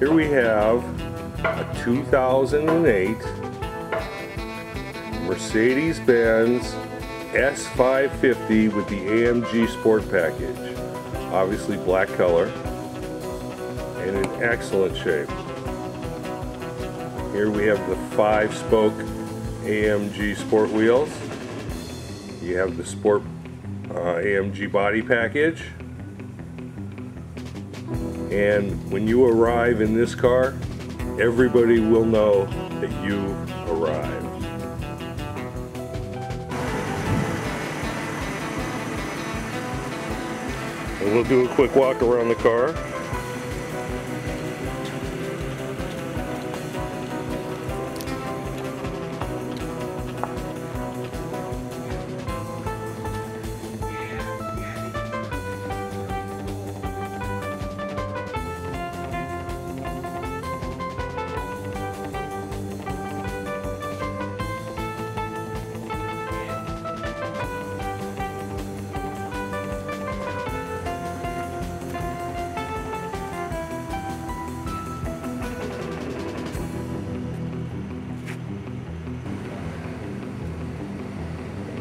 Here we have a 2008 Mercedes-Benz S550 with the AMG Sport Package. Obviously black color and in excellent shape. Here we have the five spoke AMG Sport wheels. You have the Sport uh, AMG body package. And when you arrive in this car, everybody will know that you arrived. We'll do a quick walk around the car.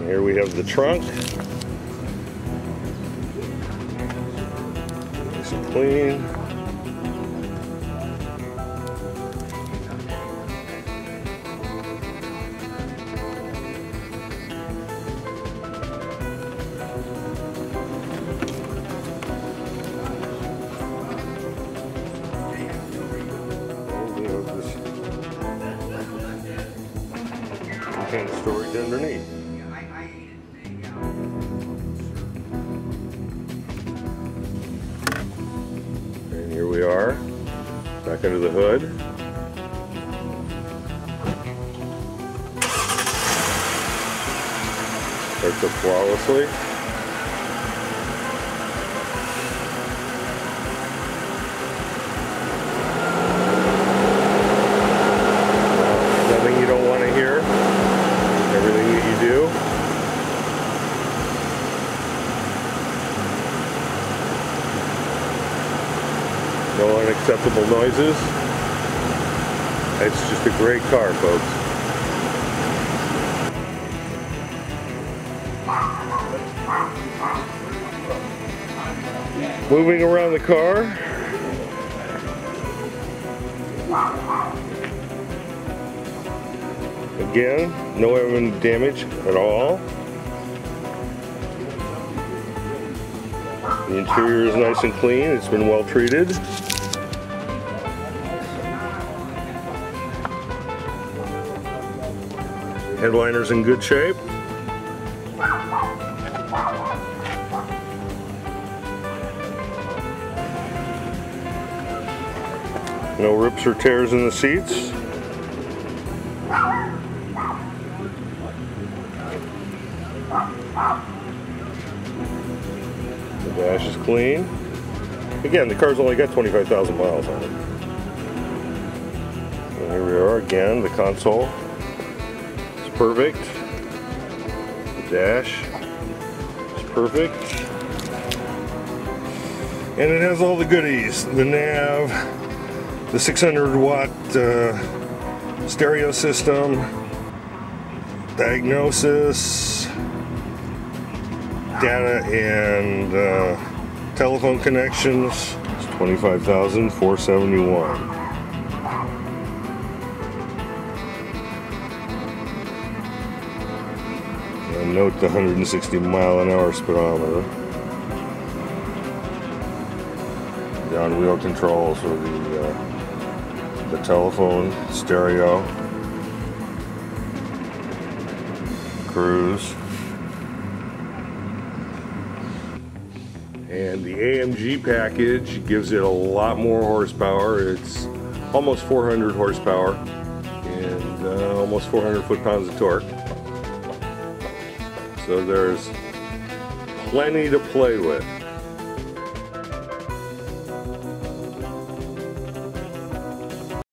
Here we have the trunk. Nice and clean. Contains storage underneath. Are, back under the hood. Starts up flawlessly. Nothing you don't want to hear. Everything that you do. No unacceptable noises. It's just a great car, folks. Moving around the car. Again, no evident damage at all. The interior is nice and clean. It's been well treated. Headliner's in good shape. No rips or tears in the seats. The dash is clean. Again, the car's only got 25,000 miles on it. And here we are again, the console perfect. The dash is perfect. And it has all the goodies. The nav, the 600 watt uh, stereo system, diagnosis, data and uh, telephone connections. It's 25,471. Note the 160 mile an hour speedometer. The on-wheel controls for the uh, the telephone, stereo, cruise. And the AMG package gives it a lot more horsepower. It's almost 400 horsepower and uh, almost 400 foot-pounds of torque. So there's plenty to play with.